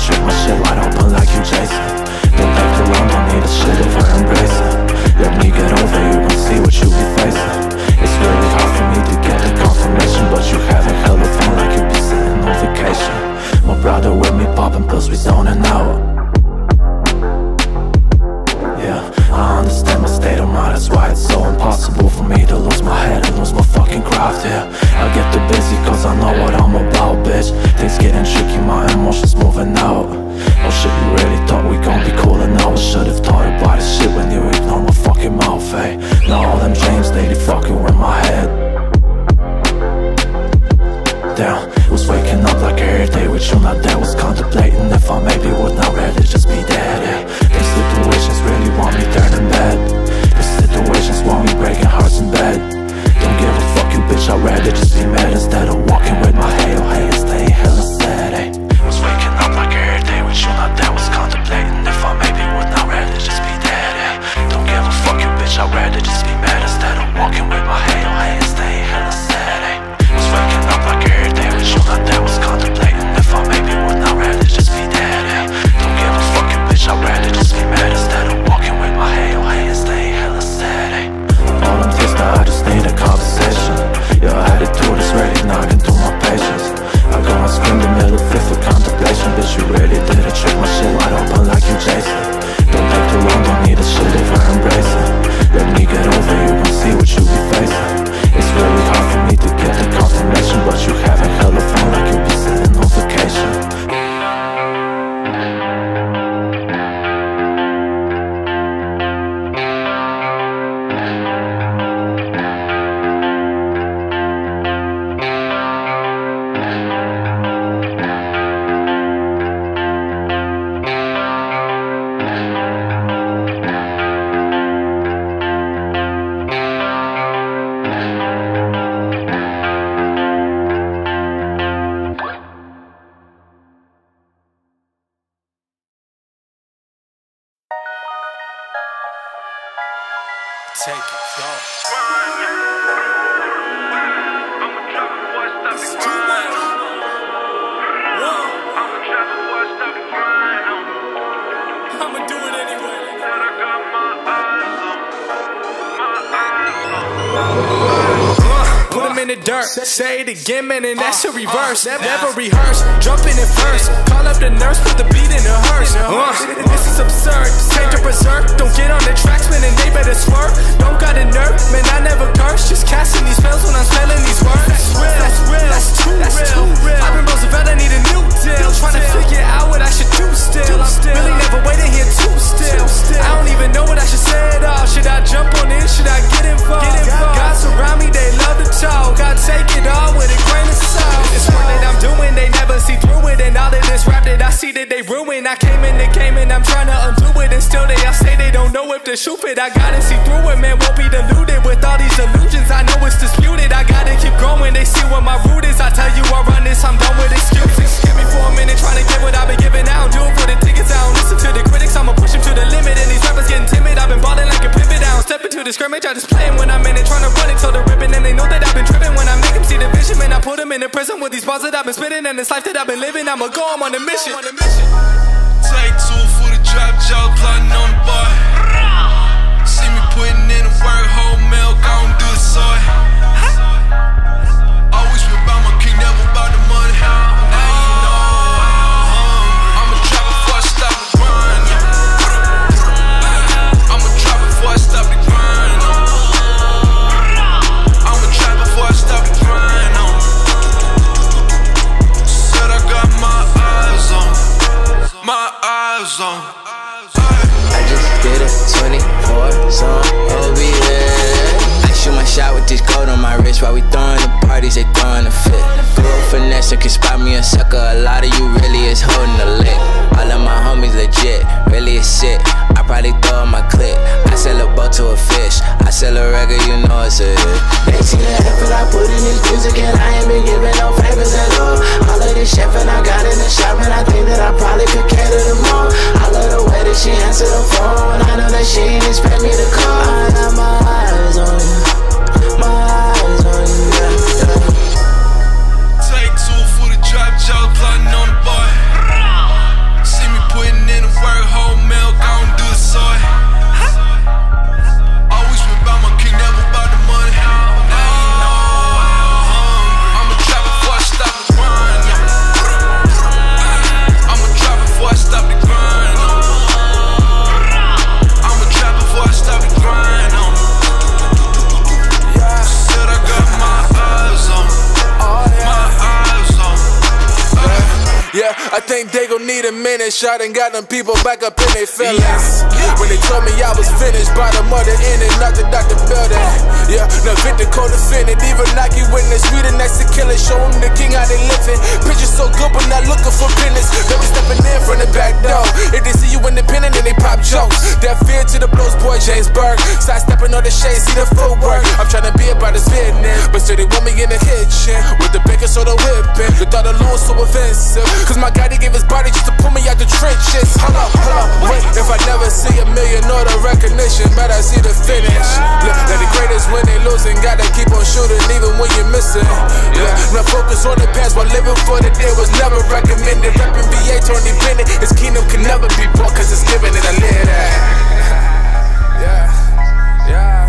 check my shit wide open like you Jason Don't act around, don't need a shit if I embrace it Let me get over you and see what you be facing It's really hard for me to get the confirmation But you haven't held a phone like you be sitting on vacation My brother with me popping pills, we zoning out Damn, was waking up like every day with you Not that was contemplating if I maybe would not rather just be dead, yeah. These situations really want me turning bad These situations want me breaking hearts in bed. Don't give a fuck you bitch, I'd rather just be mad Instead of walking with my halo oh, hey, Take it. I'ma do it anyway. Put him in the dirt. Say it again, man, and that's a uh, uh, reverse. Uh, Never rehearse. Jumping in first. Call up the nurse, put the beat they ruin. I came in the game and I'm trying to undo it. And still they all say they don't know if the shoe fit. I gotta see through it, man. Won't be deluded with all these illusions. I know it's disputed. I gotta keep growing. They see what my root is. In the prison with these bars that I've been spitting. And this life that I've been living. I'ma go, I'm on a mission. Take two for the drop, jaw plotting on the boy. See me putting in the work, on while we throwing the parties, they throwing the fit. Up finesse, can spot me a sucker. A lot of you really is holding the lick. All of my homies legit, really is shit. I probably throw my clip. I sell a boat to a fish. I sell a record, you know it's a hit. They see the effort I put in this music, and I ain't been giving no favors at all. All of this chef and I got in the shop, and I think that I probably could cater them all. I love the way that she answered the phone. I know that she ain't expect me they gon' need a minute. Shot and got them people back up in their feelings. When they told me I was finished by the mother ending, out the doctor building. Yeah, now Victor co-defendant, even Nike witness. We the next to kill it, show them the king how they living. Pictures so good, but not boy James Burke. Side stepping on the shade, see the footwork. I'm trying to be about this business, but still they want me in the kitchen with the bacon soda whipping. The thought of Lewis so offensive, cause my guy gave his body just to pull me out the trenches. Hold up, hold up, wait. If I never see a million or the recognition, but I see the finish. Look, like the greatest when they losing, gotta keep on shooting even when you're missing. Yeah, now focus on the past while living for the day was never recommended. Reppin' VA, Tony Bennett. His kingdom can never be bought, cause it's given and I live that yeah, yeah.